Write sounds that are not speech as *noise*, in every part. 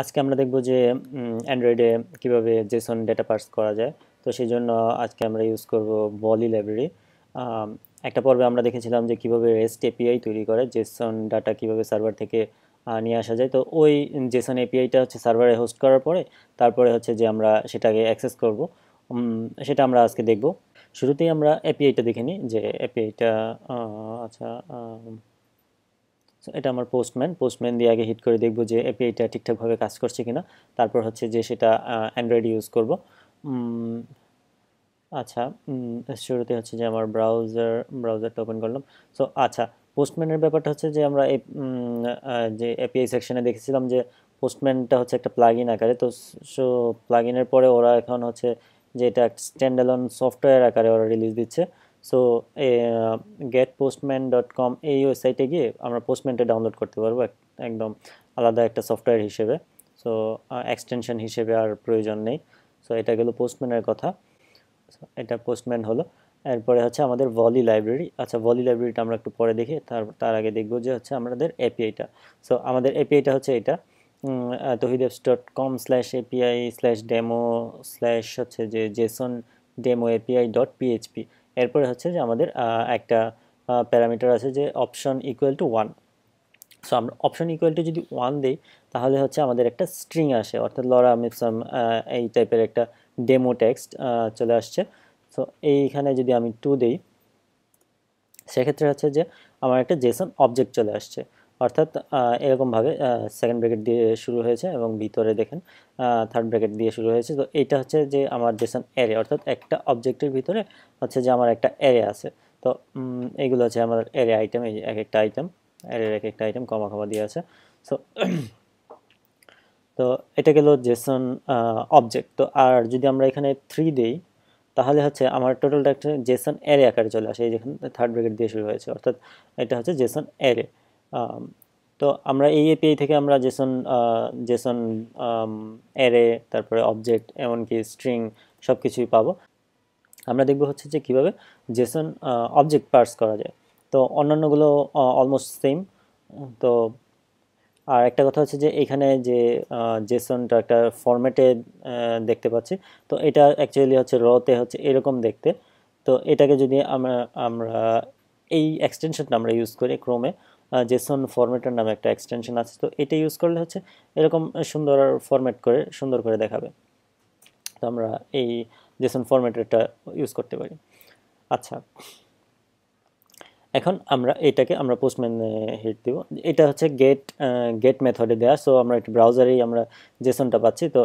আজকে আমরা দেখব যে অ্যান্ড্রয়েডে কীভাবে জেসন ডেটা পার্স করা যায়। তো সেই জন্য আজকে আমরা ইউজ করব বলি লাইব্রেরি একটা পর্বে আমরা দেখেছিলাম যে কীভাবে রেস্ট এপিআই তৈরি করে জেসন ডাটা কীভাবে সার্ভার থেকে নিয়ে আসা যায়। তো ওই জেসন এপিআইটা হচ্ছে সার্ভারে হোস্ট করার পরে, তারপরে হচ্ছে যে আমরা সেটাকে অ্যাক্সেস করব। সেটা আমরা আজকে দেখব। শুরুতেই আমরা এপিআইটা দেখে নিই যে এপিআইটা আচ্ছা এটা আমার পোস্টম্যান পোস্টম্যান দিয়ে আগে হিট করে দেখব যে এপিআইটা ঠিকঠাকভাবে কাজ করছে কিনা। তারপর হচ্ছে যে, সেটা অ্যান্ড্রয়েড ইউজ করব। আচ্ছা শুরুতে হচ্ছে যে, আমার ব্রাউজার ব্রাউজারটা ওপেন করলাম। সো আচ্ছা পোস্টম্যানের ব্যাপারটা হচ্ছে যে, আমরা যে এপিআই সেকশনে দেখেছিলাম যে পোস্টম্যানটা হচ্ছে একটা প্লাগ ইন আকারে। তো সো প্লাগ ইনের পরে ওরা এখন হচ্ছে যে, এটা স্ট্যান্ড অ্যালোন সফটওয়্যার আকারে ওরা রিলিজ দিচ্ছে। সো গেট কম এই ওয়েবসাইটে গিয়ে আমরা পোস্টম্যানটা ডাউনলোড করতে পারব এক- একদম আলাদা একটা সফটওয়্যার হিসেবে। সো এক্সটেনশন হিসেবে আর প্রয়োজন নেই। সো এটা গেল পোস্টম্যানের কথা। এটা পোস্টম্যান হলো। এরপরে হচ্ছে আমাদের ভলি লাইব্রেরি আচ্ছা ভলি লাইব্রেরিটা আমরা একটু পরে দেখি। তার তার আগে দেখব যে হচ্ছে আমাদের এপিআইটা সো আমাদের এপিআইটা হচ্ছে এটা। তহিদেবস dot com slash API slash demo slash হচ্ছে যে JSON demo API dot PHP এরপরে হচ্ছে যে আমাদের একটা প্যারামিটার আছে যে option equal to one so আমরা অপশন ইকুয়াল টু যদি ওয়ান দিই, তাহলে হচ্ছে আমাদের একটা স্ট্রিং আসে, অর্থাৎ লরা, মিপসাম এই টাইপের একটা ডেমো টেক্সট চলে আসছে। সো এইখানে যদি আমি টু দিই, সেক্ষেত্রে হচ্ছে যে আমার একটা জেসন অবজেক্ট চলে আসছে। অর্থাৎ এরকমভাবে সেকেন্ড ব্র্যাকেট দিয়ে শুরু হয়েছে এবং ভিতরে দেখেন থার্ড ব্র্যাকেট দিয়ে শুরু হয়েছে। তো এটা হচ্ছে যে আমার জেসন অ্যারে অর্থাৎ একটা অবজেক্টের ভিতরে হচ্ছে যে আমার একটা অ্যারে আছে। তো উম, এইগুলো হচ্ছে আমার অ্যারে আইটেম এই এক একটা আইটেম অ্যারের এক একটা আইটেম কমা কমা দিয়ে আছে। সো তো এটা গেল জেসন অবজেক্ট তো আর যদি আমরা এখানে থ্রি দিই তাহলে হচ্ছে আমার টোটালটা একটা জেসন অ্যারে আকারে চলে আসে এই যেখানে থার্ড ব্র্যাকেট দিয়ে শুরু হয়েছে। অর্থাৎ এটা হচ্ছে জেসন অ্যারে তো আমরা এই এপিআই থেকে আমরা জেসন জেসন অ্যারে তারপরে অবজেক্ট এমনকি স্ট্রিং সব কিছুই পাবো। আমরা দেখব হচ্ছে যে কীভাবে জেসন অবজেক্ট পার্স করা যায়। তো অন্যান্যগুলো অলমোস্ট সেম তো আর একটা কথা হচ্ছে যে এখানে যে জেসনটা একটা ফরম্যাটে দেখতে পাচ্ছি। তো এটা অ্যাকচুয়ালি হচ্ছে রতে হচ্ছে এরকম দেখতে। তো এটাকে যদি আমরা আমরা এই এক্সটেনশনটা আমরা ইউজ করি ক্রোমে জেসন ফরম্যাটের নামে একটা এক্সটেনশন আছে। তো এটা ইউজ করলে হচ্ছে এরকম সুন্দর ফরম্যাট করে, সুন্দর করে দেখাবে। তো আমরা এই জেসন ফরম্যাটেরটা ইউজ করতে পারি। আচ্ছা। এখন আমরা এটাকে আমরা পোস্টম্যান হিট দিব। এটা হচ্ছে গেট গেট মেথডে দেওয়া সো আমরা একটু ব্রাউজারেই আমরা জেসনটা পাচ্ছি। তো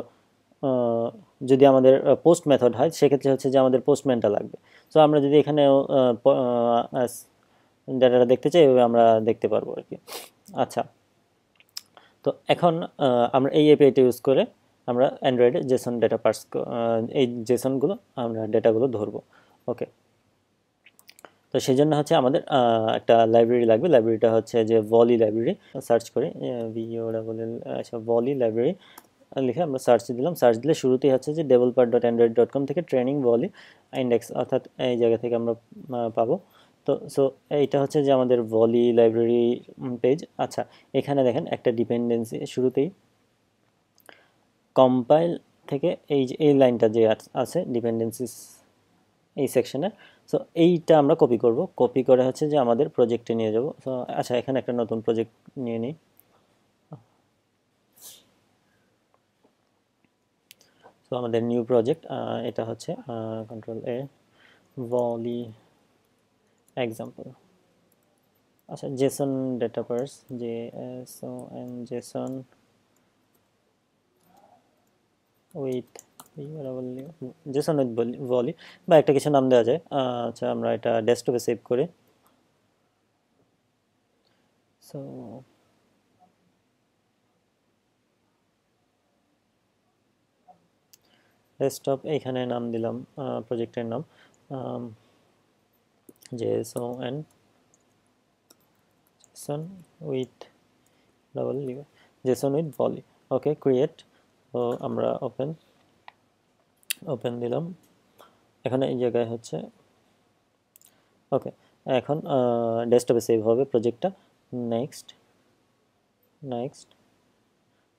যদি আমাদের পোস্ট মেথড হয়, সেক্ষেত্রে হচ্ছে যে আমাদের পোস্টম্যানটা লাগবে। সো আমরা যদি এখানে ডাটাটা দেখতে চাই, এভাবে আমরা দেখতে পারব আর কি। আচ্ছা। তো এখন আমরা এই এপিআইটা ইউজ করে আমরা অ্যান্ড্রয়েডে জেসন ডেটা পার্স এই জেসনগুলো আমরা ডেটাগুলো ধরবো। ওকে তো সেই জন্য হচ্ছে আমাদের একটা লাইব্রেরি লাগবে। লাইব্রেরিটা হচ্ছে যে ভলি লাইব্রেরি সার্চ করি ভিও ডাবল এল আচ্ছা ভলি লাইব্রেরি লিখে আমরা সার্চ দিলাম। সার্চ দিলে শুরুতেই হচ্ছে যে developer dot Android dot com থেকে ট্রেনিং ভলি ইন্ডেক্স অর্থাৎ এই জায়গা থেকে আমরা পাবো। তো সো এইটা হচ্ছে যে আমাদের ভলি লাইব্রেরি পেজ আচ্ছা এখানে দেখেন একটা ডিপেন্ডেন্সি শুরুতেই। কম্পাইল থেকে এই যে, এই লাইনটা যে আছে ডিপেন্ডেন্সিস এই সেকশনে সো এইটা আমরা কপি করব। কপি করে হচ্ছে যে আমাদের প্রজেক্টে নিয়ে যাব। সো আচ্ছা এখানে একটা নতুন প্রজেক্ট নিয়ে নিই। সো আমাদের নিউ প্রজেক্ট এটা হচ্ছে কন্ট্রোল এ ভলি এক্সাম্পল আচ্ছা J S O N JSON with JSON with Volley বা একটা কিছু নাম দেওয়া যায়। আচ্ছা আমরা এটা ডেস্কটপে সেভ করে। সো ডেস্কটপ এইখানে নাম দিলাম প্রজেক্টের নাম। N JSON with double JSON with Volley okay create তো আমরা ওপেন ওপেন দিলাম। এখানে এই জায়গায় হচ্ছে। ওকে এখন ডেস্কটপে সেভ হবে প্রজেক্টটা নেক্সট নেক্সট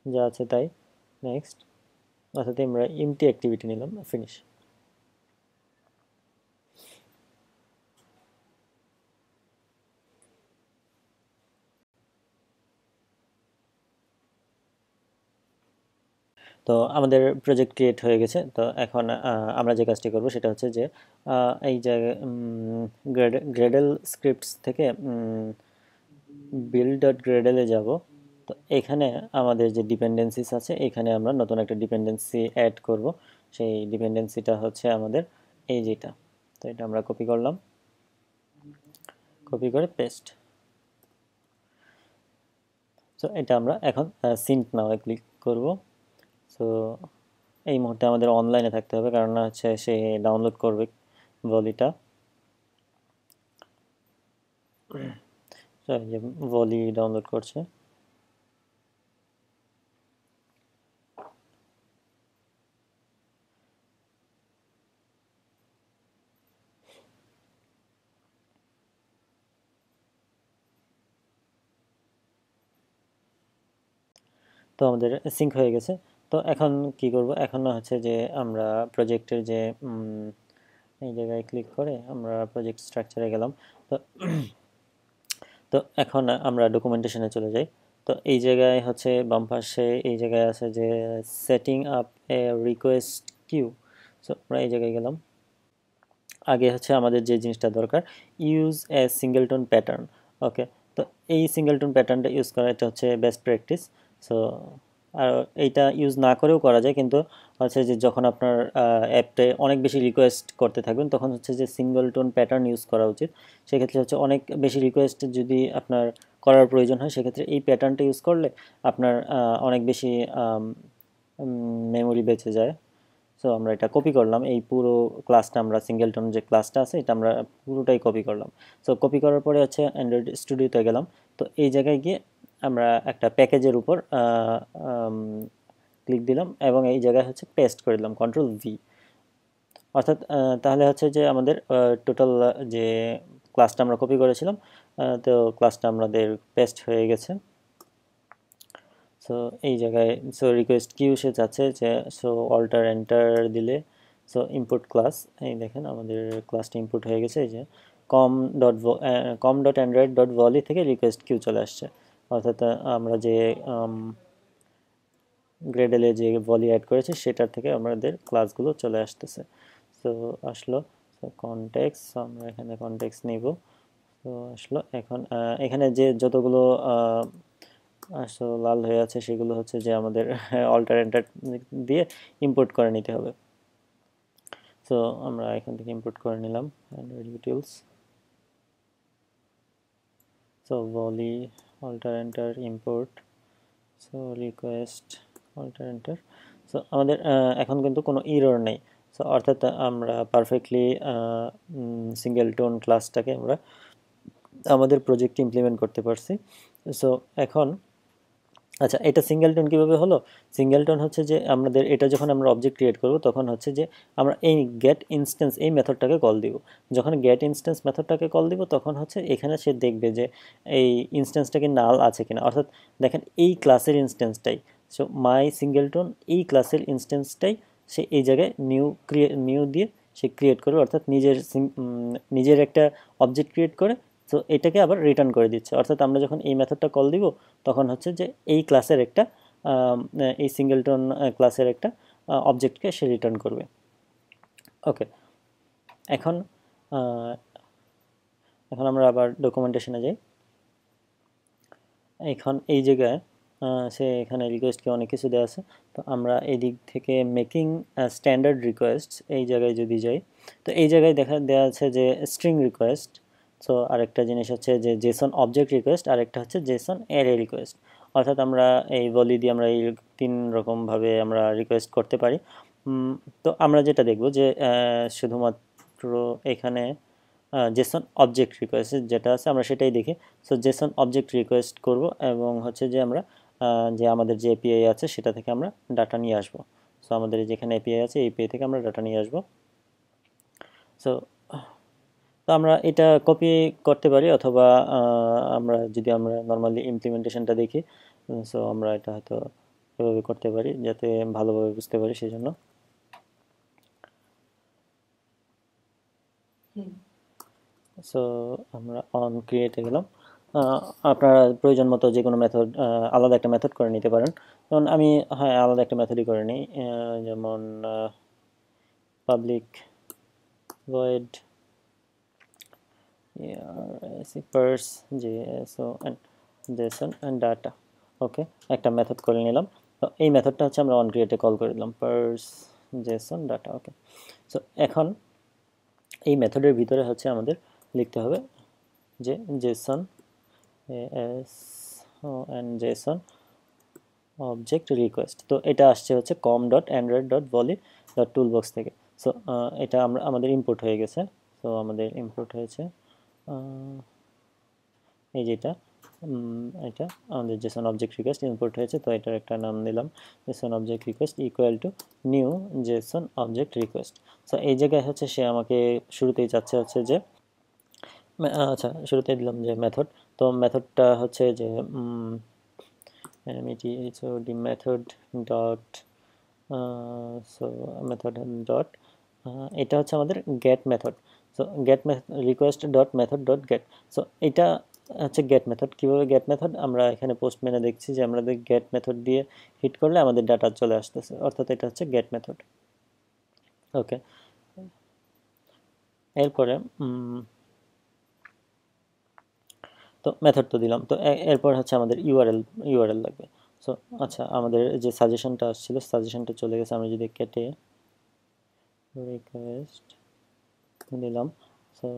যা আছে তাই। নেক্সট অর্থাৎ আমরা এমটি অ্যাক্টিভিটি নিলাম। ফিনিশ তো আমাদের প্রজেক্ট ক্রিয়েট হয়ে গেছে। তো এখন আমরা যে কাজটি করব সেটা হচ্ছে যে এই জায়গায় গ্রেডেল স্ক্রিপ্টস থেকে বিল্ড ডট গ্রেডেলে যাব। তো এখানে আমাদের যে ডিপেন্ডেন্সিস আছে, এখানে আমরা নতুন একটা ডিপেন্ডেন্সি অ্যাড করব। সেই ডিপেন্ডেন্সিটা হচ্ছে আমাদের এই যেটা। তো এটা আমরা কপি করলাম। কপি করে পেস্ট তো এটা আমরা এখন সিন্ট নাও ক্লিক করব। সো এই মুহূর্তে আমাদের অনলাইনে থাকতে হবে কারণ হচ্ছে সে ডাউনলোড করবে ভলিটা। যে ভলি ডাউনলোড করছে। তো আমাদের সিঙ্ক হয়ে গেছে। তো এখন কি করব? এখন হচ্ছে যে আমরা প্রজেক্টের যে এই জায়গায় ক্লিক করে আমরা প্রজেক্ট স্ট্রাকচারে গেলাম। তো তো এখন আমরা ডকুমেন্টেশনে চলে যাই। তো এই জায়গায় হচ্ছে বাম পাশে এই জায়গায় আছে যে setting up a request queue so আমরা এই জায়গায় গেলাম। আগে হচ্ছে আমাদের যে জিনিসটা দরকার use a singleton pattern okay তো এই সিঙ্গেলটন প্যাটার্নটা ইউজ করা এটা হচ্ছে বেস্ট প্র্যাকটিস সো আর এইটা ইউজ না করেও করা যায়, কিন্তু হচ্ছে যে যখন আপনার অ্যাপটে অনেক বেশি রিকোয়েস্ট করতে থাকবেন, তখন হচ্ছে যে সিঙ্গল টোন প্যাটার্ন ইউজ করা উচিত। সেক্ষেত্রে হচ্ছে অনেক বেশি রিকোয়েস্ট যদি আপনার করার প্রয়োজন হয়, সেক্ষেত্রে এই প্যাটার্নটা ইউজ করলে আপনার অনেক বেশি মেমোরি বেঁচে যায়। সো আমরা এটা কপি করলাম। এই পুরো ক্লাসটা আমরা সিঙ্গেলটন যে ক্লাসটা আছে, এটা আমরা পুরোটাই কপি করলাম। সো কপি করার পরে হচ্ছে অ্যান্ড্রয়েড স্টুডিওতে গেলাম। তো এই জায়গায় গিয়ে আমরা একটা প্যাকেজের উপর ক্লিক দিলাম এবং এই জায়গায় হচ্ছে পেস্ট করে দিলাম কন্ট্রোল ভি অর্থাৎ তাহলে হচ্ছে যে আমাদের টোটাল যে ক্লাসটা আমরা কপি করেছিলাম তো ক্লাসটা আমাদের পেস্ট হয়ে গেছে। সো এই জায়গায় সো রিকোয়েস্ট কিউ সে চাচ্ছে যে সো অল্টার এন্টার দিলে সো ইনপুট ক্লাস এই দেখেন আমাদের ক্লাসটা ইনপুট হয়ে গেছে, এই যে com dot com dot Android dot Volley থেকে রিকোয়েস্ট কিউ চলে আসছে। অর্থাৎ আমরা যে গ্রেডেলে যে ভলি অ্যাড করেছি, সেটার থেকে আমাদের ক্লাসগুলো চলে আসতেছে। সো আসলো কনটেক্স আমরা এখানে কনটেক্স নিব। তো আসলো, এখন এখানে যে যতগুলো আসলে লাল হয়ে আছে, সেগুলো হচ্ছে যে আমাদের *laughs* অল্টারেন্টার দিয়ে ইম্পোর্ট করে নিতে হবে। সো আমরা এখান থেকে ইম্পোর্ট করে নিলাম Android utils so Volley alter enter import so request alter enter so আমাদের এখন কিন্তু কোনো ইরর নেই সো অর্থাৎ আমরা পারফেক্টলি সিঙ্গেল টোন ক্লাসটাকে আমরা আমাদের প্রজেক্টে ইমপ্লিমেন্ট করতে পারছি সো এখন আচ্ছা এটা সিঙ্গেল টোন কীভাবে হলো? সিঙ্গেল টোন হচ্ছে যে আমাদের, এটা যখন আমরা অবজেক্ট ক্রিয়েট করব, তখন হচ্ছে যে আমরা এই গেট ইনস্ট্যান্স এই মেথডটাকে কল দিব। যখন গেট ইনস্ট্যান্স মেথডটাকে কল দিব, তখন হচ্ছে এখানে সে দেখবে যে এই ইনস্ট্যান্সটাকে নাল আছে কিনা। অর্থাৎ দেখেন, এই ক্লাসের ইনস্ট্যান্সটাই সো মাই সিঙ্গেল টোন এই ক্লাসের ইনস্ট্যান্সটাই সে এই জায়গায় নিউ ক্রিয়ে নিউ দিয়ে সে ক্রিয়েট করবে। অর্থাৎ নিজের নিজের একটা অবজেক্ট ক্রিয়েট করে তো এটাকে আবার রিটার্ন করে দিচ্ছে। অর্থাৎ আমরা যখন এই মেথডটা কল দিব, তখন হচ্ছে যে এই ক্লাসের একটা এই সিঙ্গেলটন ক্লাসের একটা অবজেক্টকে সে রিটার্ন করবে। ওকে এখন এখন আমরা আবার ডকুমেন্টেশনে যাই। এখন এই জায়গায় সে এখানে রিকোয়েস্টকে অনেক কিছু দেওয়া আছে। তো আমরা এই দিক থেকে মেকিং স্ট্যান্ডার্ড রিকোয়েস্ট এই জায়গায় যদি যাই, তো এই জায়গায় দেখা দেওয়া আছে যে স্ট্রিং রিকোয়েস্ট সো আরেকটা জিনিস হচ্ছে যে জেসন অবজেক্ট রিকোয়েস্ট আরেকটা হচ্ছে জেসন এরে রিকোয়েস্ট অর্থাৎ আমরা এই বলি দিয়ে আমরা এই তিন রকমভাবে আমরা রিকোয়েস্ট করতে পারি। তো আমরা যেটা দেখব যে শুধুমাত্র এখানে জেসন অবজেক্ট রিকোয়েস্ট যেটা আছে আমরা সেটাই দেখি। সো জেসন অবজেক্ট রিকোয়েস্ট করব এবং হচ্ছে যে আমরা যে আমাদের যে এপিআই আছে সেটা থেকে আমরা ডাটা নিয়ে আসব। সো আমাদের যেখানে এপিআই আছে এপিআই থেকে আমরা ডাটা নিয়ে আসব। সো তো আমরা এটা কপি করতে পারি অথবা আমরা যদি আমরা নর্মালি ইমপ্লিমেন্টেশনটা দেখি সো আমরা এটা হয়তো এভাবে করতে পারি যাতে ভালোভাবে বুঝতে পারি সেই জন্য সো আমরা অন ক্রিয়েটে গেলাম। আপনারা প্রয়োজন মতো যে কোনো মেথড আলাদা একটা মেথড করে নিতে পারেন। যেমন আমি হ্যাঁ আলাদা একটা মেথডই করে নিই। যেমন public void JSO and JSON and data okay একটা মেথড করে নিলাম। তো এই মেথডটা হচ্ছে আমরা অন ক্রিয়েটে কল করে দিলাম। Parse JSON data okay so এখন এই মেথডের ভিতরে হচ্ছে আমাদের লিখতে হবে যে JSON S and JSON object request তো এটা আসছে হচ্ছে com dot Android dot Volley dot toolbox থেকে সো এটা আমরা, আমাদের ইম্পোর্ট হয়ে গেছে। সো আমাদের ইম্পোর্ট হয়েছে এই যেটা এটা আমাদের জেসন অবজেক্ট রিকোয়েস্ট ইম্পোর্ট হয়েছে, তো এটার একটা নাম দিলাম JSON object request equal to new JSON object request so এই জায়গায় হচ্ছে সে আমাকে শুরুতেই চাচ্ছে হচ্ছে যে আচ্ছা শুরুতেই দিলাম যে মেথড তো মেথডটা হচ্ছে যে D method dot so method dot এটা হচ্ছে আমাদের get method so get request dot method dot get so এটা হচ্ছে গেট মেথড কীভাবে গেট মেথড আমরা এখানে পোস্ট মেনে দেখছি যে আমাদের গেট মেথড দিয়ে হিট করলে আমাদের ডাটা চলে আসতেছে। অর্থাৎ এটা হচ্ছে গেট মেথড ওকে এরপরে তো মেথড তো দিলাম। তো এরপর হচ্ছে আমাদের ইউআরএল ইউআরএল লাগবে। সো আচ্ছা আমাদের যে সাজেশনটা আসছিল সাজেশনটা চলে গেছে। আমরা যদি কেটে রিকোয়েস্ট দিলাম so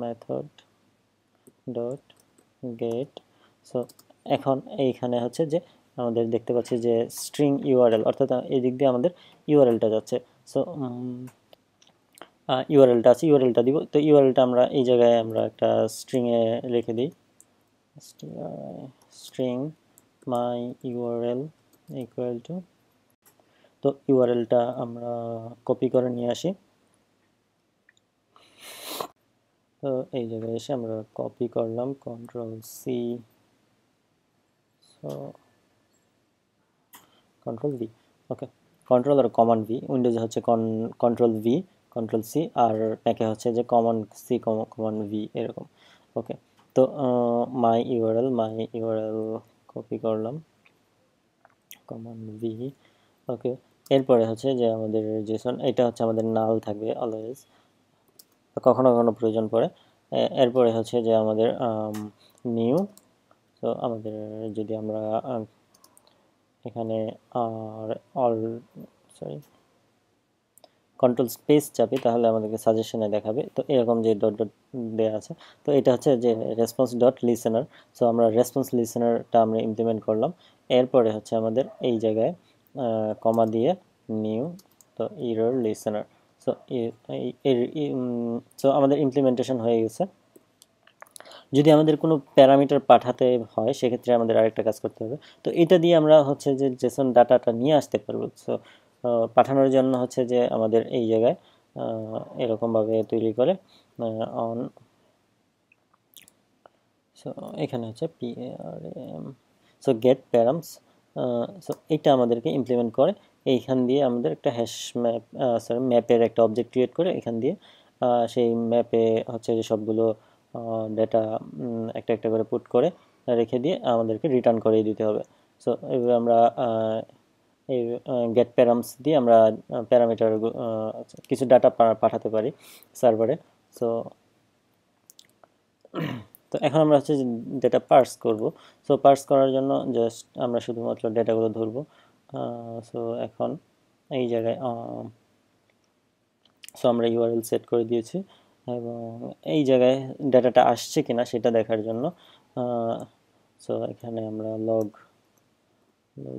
method dot get so এখন এইখানে হচ্ছে যে আমাদের দেখতে পাচ্ছি যে স্ট্রিং ইউআরএল অর্থাৎ এই দিক দিয়ে আমাদের ইউআরএলটা যাচ্ছে। সো ইউআরএলটা আছে ইউআরএলটা দিব। তো ইউআরএলটা আমরা এই জায়গায় আমরা একটা স্ট্রিংয়ে রেখে দিই। String my URL equal to তো ইউআরএলটা আমরা কপি করে নিয়ে আসি। তো এই জায়গায় এসে আমরা কপি করলাম control C control V okay control আর কমান্ড ভি উইন্ডোজে হচ্ছে কন্ট্রোল ভি কন্ট্রোল সি আর ম্যাকে হচ্ছে যে কমন সি কমন ভি এরকম। ওকে তো my URL my URL copy করলাম। কমন ভি ওকে এরপরে হচ্ছে যে আমাদের জেসন এটা হচ্ছে আমাদের নাল থাকবে অলওয়েজ কখনো কখনো প্রয়োজন পড়ে। এরপরে হচ্ছে যে আমাদের নিউ তো আমাদের যদি আমরা এখানে আর অল সরি কন্ট্রোল স্পেস চাপি, তাহলে আমাদেরকে সাজেশনে দেখাবে। তো এরকম যে ডট ডট দেওয়া আছে, তো এটা হচ্ছে যে রেসপন্স ডট লিসেনার সো আমরা রেসপন্স লিসেনারটা আমরা ইমপ্লিমেন্ট করলাম। এরপরে হচ্ছে আমাদের এই জায়গায় কমা দিয়ে নিউ তো ইরর লিসেনার সো সো আমাদের ইমপ্লিমেন্টেশন হয়ে গেছে। যদি আমাদের কোনো প্যারামিটার পাঠাতে হয়, সেক্ষেত্রে আমাদের আরেকটা কাজ করতে হবে। তো এটা দিয়ে আমরা হচ্ছে যে জেসন ডাটাটা নিয়ে আসতে পারব। সো পাঠানোর জন্য হচ্ছে যে আমাদের এই জায়গায় এরকমভাবে তৈরি করে অন সো এখানে হচ্ছে P R M so get params so এটা আমাদেরকে ইমপ্লিমেন্ট করে। এইখান দিয়ে আমাদের একটা হ্যাশ ম্যাপ সরি ম্যাপের একটা অবজেক্ট ক্রিয়েট করে এখান দিয়ে সেই ম্যাপে হচ্ছে যে সবগুলো ডেটা একটা একটা করে পুট করে রেখে দিয়ে আমাদেরকে রিটার্ন করে দিতে হবে। সো এইভাবে আমরা এই গেট প্যারামস দিয়ে আমরা প্যারামিটার কিছু ডাটা পাঠাতে পারি সার্ভারে সো *clears throat* তো এখন আমরা হচ্ছে ডেটা পার্স করব। সো পার্স করার জন্য জাস্ট আমরা শুধুমাত্র ডেটাগুলো ধরবো। সো এখন এই জায়গায় সো আমরা ইউআরএল সেট করে দিয়েছি এবং এই জায়গায় ডাটাটা আসছে কিনা সেটা দেখার জন্য সো এখানে আমরা log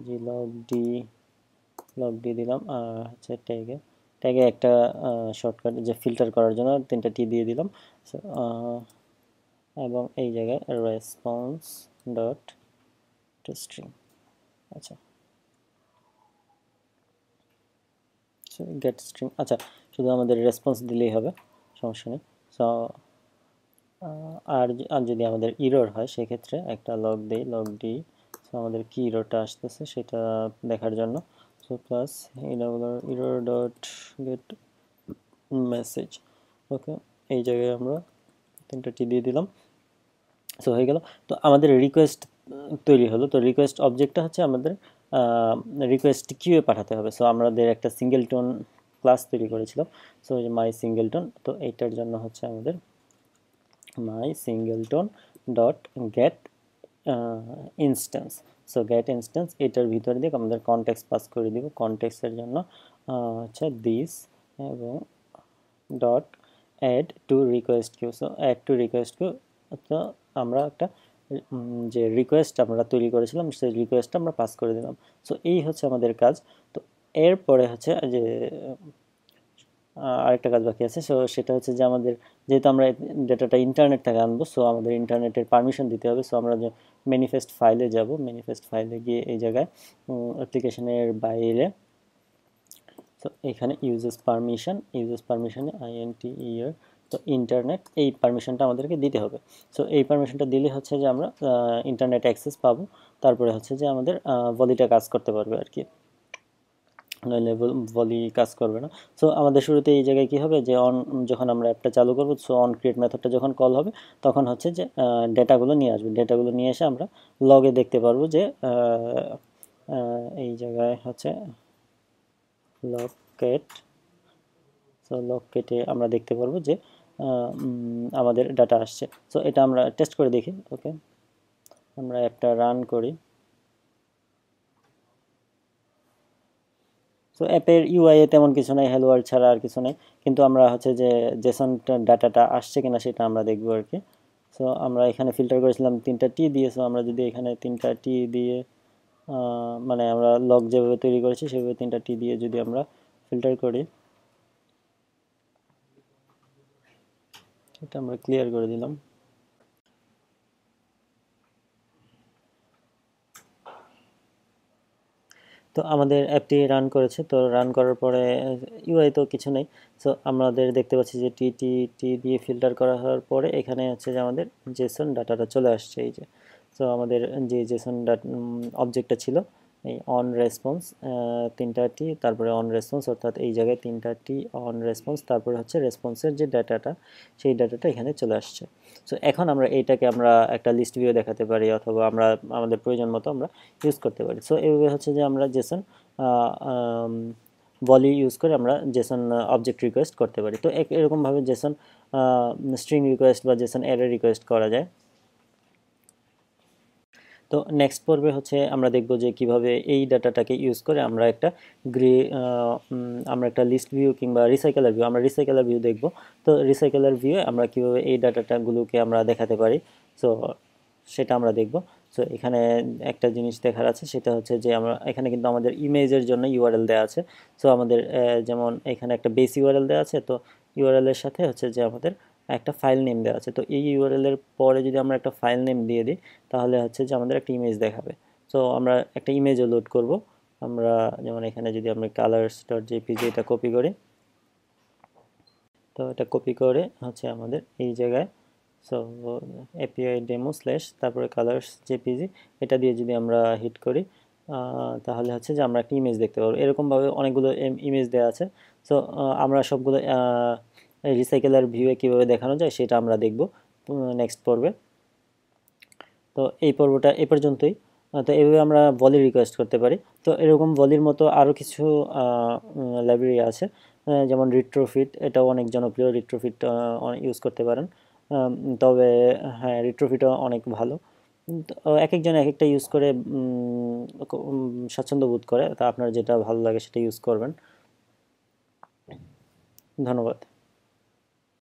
G log D log D দিলাম, আর হচ্ছে ট্যাগে ট্যাগে একটা শর্টকাট যে ফিল্টার করার জন্য তিনটা টি দিয়ে দিলাম সো এবং এই জায়গায় রেসপন্স ডট টু স্ট্রিং আচ্ছা। গেট স্ট্রিং আচ্ছা শুধু আমাদের রেসপন্স দিলেই হবে, সমস্যা নেই। সো আর আর যদি আমাদের ইরোর হয়, সেক্ষেত্রে একটা লগ দিই লগ ডি সো আমাদের কি ইরোটা আসতেছে সেটা দেখার জন্য। So plus error dot get message okay এই জায়গায় আমরা তিনটা টি দিয়ে দিলাম। সো হয়ে গেল। তো আমাদের রিকোয়েস্ট তৈরি হলো। তো রিকোয়েস্ট অবজেক্টটা হচ্ছে আমাদের রিকোয়েস্ট কিউয়ে পাঠাতে হবে। সো আমাদের একটা সিঙ্গেল টোন ক্লাস তৈরি করেছিলাম সো মাই সিঙ্গেল টোন তো এইটার জন্য হচ্ছে আমাদের my singleton dot get instance so get instance এটার ভিতরে দিয়ে আমাদের কনটেক্স পাস করে দিব। কনটেক্সের জন্য হচ্ছে দিস এবং dot add to request queue so add to request queue তো আমরা একটা যে রিকোয়েস্ট আমরা তৈরি করেছিলাম, সেই রিকোয়েস্টটা আমরা পাস করে দিলাম। সো এই হচ্ছে আমাদের কাজ। তো, এরপরে হচ্ছে যে আরেকটা কাজ বাকি আছে। সো সেটা হচ্ছে যে আমাদের, যেহেতু আমরা ডেটাটা ইন্টারনেট থেকে আনব সো আমাদের ইন্টারনেটের পারমিশন দিতে হবে। সো আমরা যে ম্যানিফেস্ট ফাইলে যাব ম্যানিফেস্ট ফাইলে গিয়ে এই জায়গায় অ্যাপ্লিকেশনের বাইরে সো এখানে ইউজেস পারমিশন ইউজেস পারমিশনে আইএনটি ইয়ার তো ইন্টারনেট এই পারমিশনটা আমাদেরকে দিতে হবে। সো এই পারমিশনটা দিলে হচ্ছে যে আমরা ইন্টারনেট অ্যাক্সেস পাবো। তারপরে হচ্ছে যে আমাদের ভলিটা কাজ করতে পারবে আর কি। নইলে ভলি কাজ করবে না। সো আমাদের শুরুতে এই জায়গায় কী হবে যে অন যখন আমরা অ্যাপটা চালু করব সো অন ক্রিয়েট মেথডটা যখন কল হবে, তখন হচ্ছে যে ডেটাগুলো নিয়ে আসবে। ডেটাগুলো নিয়ে এসে আমরা লগে দেখতে পারব যে এই জায়গায় হচ্ছে লকেট সো লকেটে আমরা দেখতে পারব যে আমাদের ডাটা আসছে। সো এটা আমরা টেস্ট করে দেখি ওকে আমরা অ্যাপটা রান করি। সো অ্যাপের ইউআইয়ে তেমন কিছু নাই হ্যালো ওয়ার্ল্ড ছাড়া আর কিছু নেই। কিন্তু আমরা হচ্ছে যে জেসন ডাটাটা আসছে কিনা সেটা আমরা দেখব আর কি। সো আমরা এখানে ফিল্টার করেছিলাম তিনটা টি দিয়ে সো আমরা যদি এখানে তিনটা টি দিয়ে মানে আমরা লগ যেভাবে তৈরি করেছি, সেভাবে তিনটা টি দিয়ে যদি আমরা ফিল্টার করি এটা আমরা ক্লিয়ার করে দিলাম। তো আমাদের অ্যাপটি রান করেছে, তো রান করার পরে ইউআই তো কিছু নেই। সো আমাদের দেখতে পাচ্ছি যে টি টি টি দিয়ে ফিল্টার করা হওয়ার পরে এখানে হচ্ছে যে আমাদের জেসন ডাটাটা চলে আসছে, এই যে। সো আমাদের যে জেসন ডাট অবজেক্টটা ছিল এই অন রেসপন্স তিনটা টি তারপরে অন রেসপন্স অর্থাৎ এই জায়গায় তিনটা টি অন রেসপন্স তারপরে হচ্ছে রেসপন্সের যে ডাটাটা সেই ডাটাটা এখানে চলে আসছে। সো এখন আমরা এইটাকে আমরা একটা লিস্ট ভিউ দেখাতে পারি, অথবা আমরা, আমাদের প্রয়োজন মতো আমরা ইউজ করতে পারি। সো এইভাবে হচ্ছে যে আমরা জেসন ভলি ইউজ করে আমরা জেসন অবজেক্ট রিকোয়েস্ট করতে পারি। তো এরকমভাবে জেসন স্ট্রিং রিকোয়েস্ট বা জেসন এরে রিকোয়েস্ট করা যায়। তো নেক্সট পর্বে হচ্ছে আমরা দেখব যে কীভাবে এই ডাটাটাকে ইউজ করে আমরা একটা গ্রে আমরা একটা লিস্ট ভিউ কিংবা রিসাইকেলার ভিউ আমরা রিসাইকেলার ভিউ দেখব। তো রিসাইকেলার ভিউ আমরা কীভাবে এই ডাটাটাগুলোকে আমরা দেখাতে পারি? সো সেটা আমরা দেখব। সো এখানে একটা জিনিস দেখার আছে, সেটা হচ্ছে যে আমরা, এখানে কিন্তু আমাদের ইমেজের জন্য ইউআরএল দেওয়া আছে। সো আমাদের যেমন এখানে একটা বেস ইউআরএল দেওয়া আছে, তো ইউআরএলের সাথে হচ্ছে যে আমাদের একটা ফাইল নেম দেওয়া আছে। তো এই ইউআরএলের পরে যদি আমরা একটা ফাইল নেম দিয়ে দিই তাহলে হচ্ছে যে আমাদের একটা ইমেজ দেখাবে। সো আমরা একটা ইমেজও লোড করব। আমরা যেমন এখানে যদি আমরা কালার্স ডট জেপিজি এটা কপি করি, তো এটা কপি করে হচ্ছে আমাদের এই জায়গায় সো এপিআই ডেমো স্ল্যাশ তারপরে কালার্স জেপিজি এটা দিয়ে যদি আমরা হিট করি তাহলে হচ্ছে যে আমরা একটা ইমেজ দেখতে পাবো। এরকমভাবে অনেকগুলো ইমেজ দেওয়া আছে। সো আমরা সবগুলো রিসাইকেলার ভিউয়ে কীভাবে দেখানো যায় সেটা আমরা দেখব নেক্সট পর্বে। তো এই পর্বটা এ পর্যন্তই। তো এইভাবে আমরা ভলি রিকোয়েস্ট করতে পারি। তো এরকম ভলির মতো আরও কিছু লাইব্রেরি আছে। যেমন রিট্রোফিট এটাও অনেক জনপ্রিয়। রিট্রোফিট ইউজ করতে পারেন। তবে হ্যাঁ রিট্রোফিটও অনেক ভালো। এক একজন এক একটা ইউজ করে স্বাচ্ছন্দ্য বোধ করে। তা আপনার যেটা ভালো লাগে সেটা ইউজ করবেন। ধন্যবাদ।